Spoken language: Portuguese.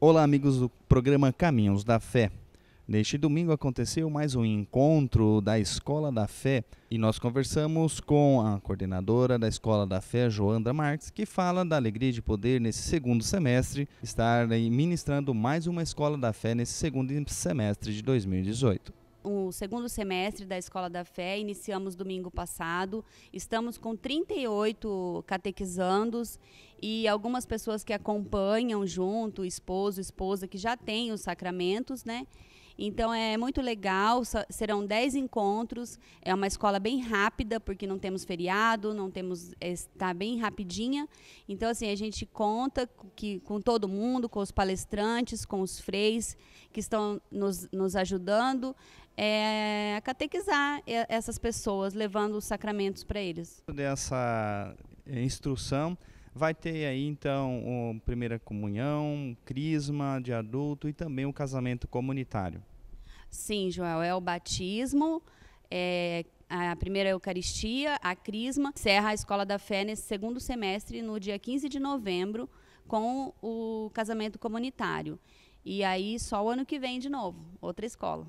Olá, amigos do programa Caminhos da Fé. Neste domingo aconteceu mais um encontro da Escola da Fé e nós conversamos com a coordenadora da Escola da Fé, Joandra Marques, que fala da alegria de poder nesse segundo semestre estar ministrando mais uma Escola da Fé nesse segundo semestre de 2018 o segundo semestre da Escola da Fé, iniciamos domingo passado. Estamos com 38 catequizandos e algumas pessoas que acompanham junto, esposo, esposa, que já têm os sacramentos, né? Então é muito legal, serão 10 encontros, é uma escola bem rápida, porque não temos feriado, não temos. está bem rapidinha. Então, assim, a gente conta que, com todo mundo, com os palestrantes, com os freis que estão nos, nos ajudando é, a catequizar essas pessoas, levando os sacramentos para eles. Dessa instrução vai ter aí então a primeira comunhão, crisma de adulto e também o casamento comunitário. Sim, Joel, é o batismo, é a primeira Eucaristia, a Crisma, encerra a Escola da Fé nesse segundo semestre, no dia 15 de novembro, com o casamento comunitário. E aí, só o ano que vem de novo, outra escola.